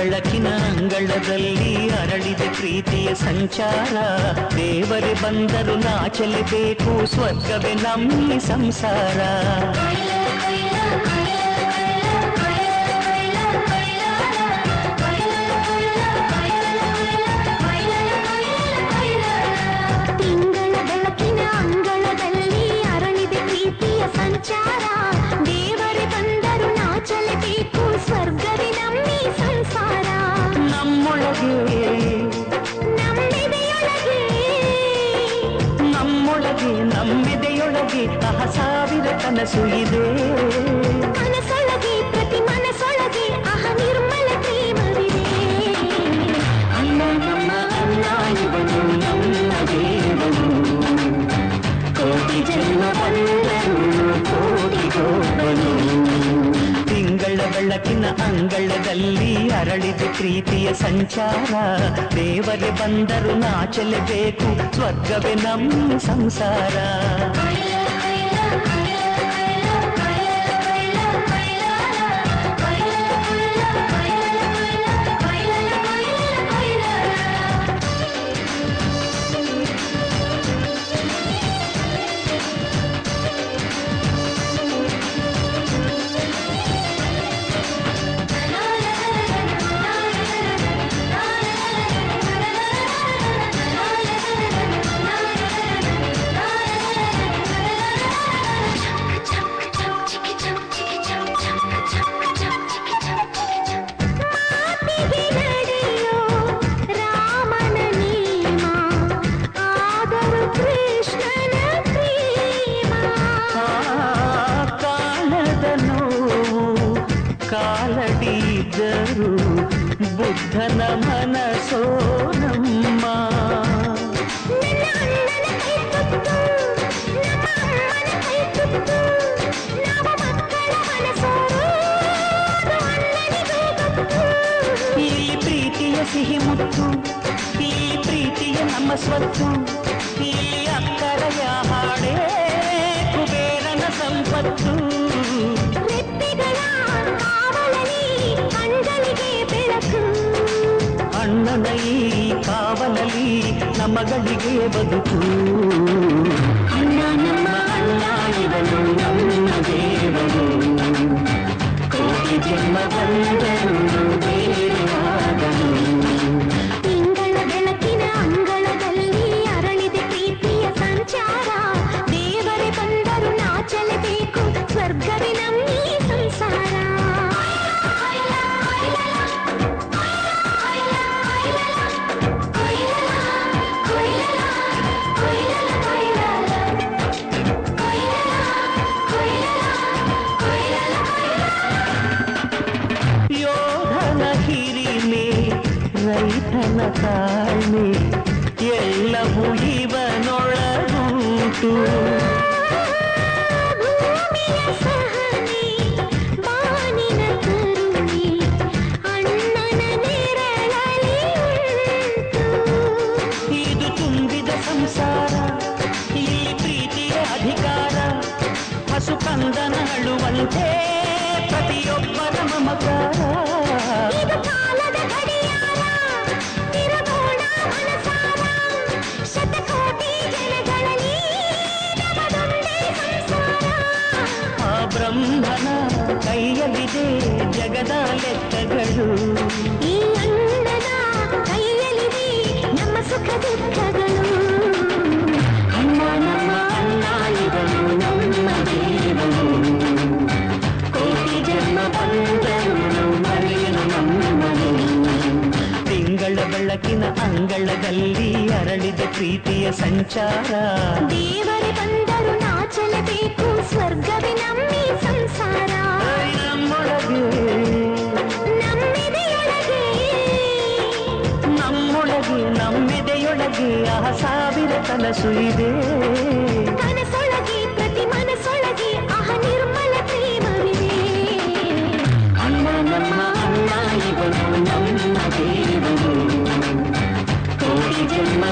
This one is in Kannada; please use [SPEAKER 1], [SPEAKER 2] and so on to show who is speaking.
[SPEAKER 1] ಬೆಳಕಿನ ಅಂಗಳದಲ್ಲಿ ಅರಳಿದ ಪ್ರೀತಿಯ ಸಂಚಾರ. ದೇವರೇ ಬಂದರು ನಾಚಲೇಬೇಕು ಸ್ವರ್ಗವೇ ನಮ್ಮಿ ಸಂಸಾರ. ಕನಸು ಇದೆ
[SPEAKER 2] ಮನಸೊಳಗೆ ಪ್ರತಿ ಮನಸೊಳಗೆ ಅಹ ನಿರ್ಮಲ ಪ್ರೇಮವಿದೆ
[SPEAKER 1] ಅಣ್ಣ ನಮ್ಮ ಅಣ್ಣ ಇವನು ನಮ್ಮ ದೇವನು ಕೋಟಿ ಜನ್ಮ ಬಂದರು ಕೋಟಿಗೋಪನು ತಿಂಗಳ ಬೆಳಕಿನ ಅಂಗಳದಲ್ಲಿ ಅರಳಿದ ಪ್ರೀತಿಯ ಸಂಚಾರ ದೇವರೇ ಬಂದರು ನಾಚಲೇಬೇಕು ಸ್ವರ್ಗವೇ ನಮ್ಮ ಸಂಸಾರ
[SPEAKER 2] ಅದು ಅಣ್ಣನಿಗೂ ಗೊತ್ತು
[SPEAKER 1] ಇಲ್ಲಿ ಪ್ರೀತಿಯ ಸಿಹಿ ಮುತ್ತು ಇಲ್ಲಿ ಪ್ರೀತಿಯ ನಮ್ಮ ಸ್ವತ್ತು ಇಲ್ಲಿ ಅಕ್ಕರೆಯ ಹಾಡೇ ಕುಬೇರನ ಸಂಪತ್ತು ನಮಗಳಿಗೆ ಬದುಕು ರೈತನ ತಾಳ್ಮೆ ಎಲ್ಲವೂ ಇವನೊಳಗೂಟು. ತುಂಬಿದ ಸಂಸಾರ ಇಲ್ಲಿ ಪ್ರೀತಿಯ ಅಧಿಕಾರ ಹಸು ಕಂದನ ಪ್ರತಿಯೊಬ್ಬರ ಮಮಕಾರ ಬ್ರಹ್ಮನ ಕೈಯಲ್ಲಿದೆ ಜಗದ ಲೆಕ್ಕಗಳು.
[SPEAKER 2] ಈ ಅಣ್ಣನ ಕೈಯಲ್ಲಿದೆ ನಮ್ಮ ಸುಖ ದುಃಖಗಳು.
[SPEAKER 1] ಅಣ್ಣ ನಮ್ಮ ಅಣ್ಣ ಇವನು ನಮ್ಮ ದೇವರು ಕೋಟಿ ಜನ್ಮ ಬಂದರು ಮರೆಯಲು ನಮ್ಮನು ತಿಂಗಳ ಬೆಳಕಿನ ಅಂಗಳದಲ್ಲಿ ಅರಳಿದ ಪ್ರೀತಿಯ ಸಂಚಾರ.
[SPEAKER 2] ದೇವರೇ ಬಂದರು ನಾಚಲೇಬೇಕು ಸ್ವರ್ಗವೇ ನಮ್ಮಿ ಸಂಸಾರ
[SPEAKER 1] ನಮ್ಮೊಳಗೆ
[SPEAKER 2] ನಮ್ಮೆದೆಯೊಳಗೆ
[SPEAKER 1] ನಮ್ಮೊಳಗೆ ನಮ್ಮೆದೆಯೊಳಗೆ ಆ ಸಾವಿರ ಕನಸು ಇದೆ
[SPEAKER 2] ಕನಸೊಳಗೆ ಪ್ರತಿ ಮನಸೊಳಗೆ ಅಹ ನಿರ್ಮಲ ಪ್ರೇಮವಿದೆ
[SPEAKER 1] ಅಣ್ಣ ನಮ್ಮ ಅಣ್ಣ ಇವನು ನಮ್ಮ ದೇವನು ಕೋಟಿ ಜನ್ಮ